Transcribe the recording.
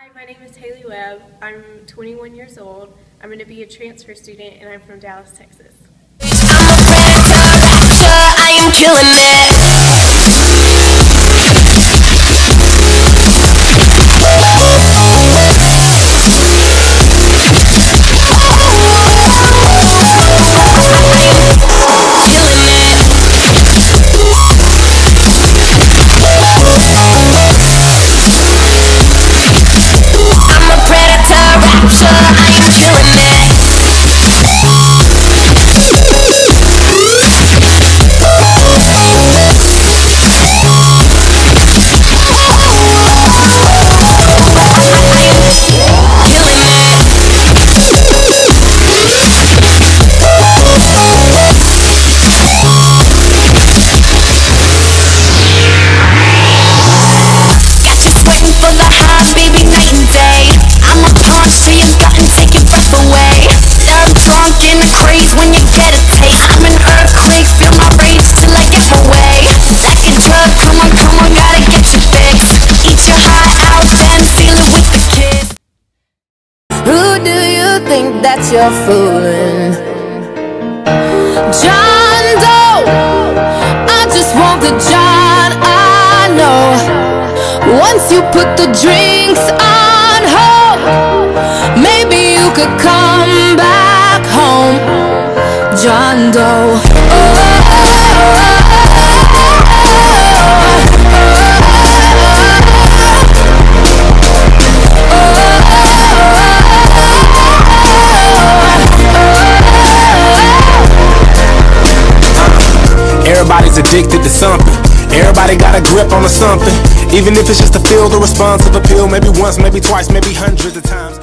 Hi, my name is Hayley Webb. I'm 21 years old. I'm going to be a transfer student and I'm from Dallas, Texas. Think that you're fooling? John Doe. I just want the John I know. Once you put the drinks on hold, maybe you could come back home. John Doe. Everybody's addicted to something. Everybody got a grip on a something. Even if it's just a field or responsive appeal, maybe once, maybe twice, maybe hundreds of times.